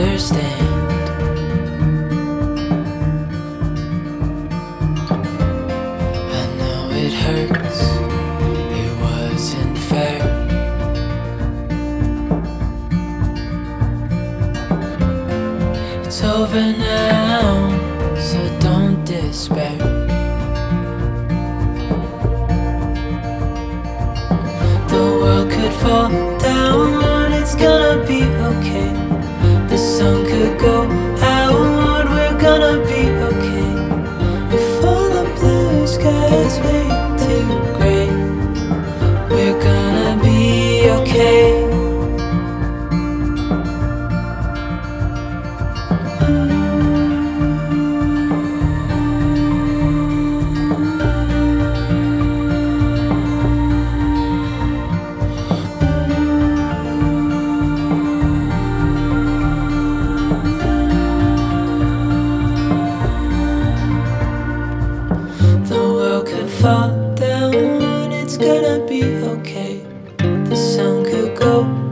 understand. I know it hurts, it wasn't fair. It's over now, so don't despair. The world could fall down, it's gonna be okay sun could go gonna be okay. The sun could go.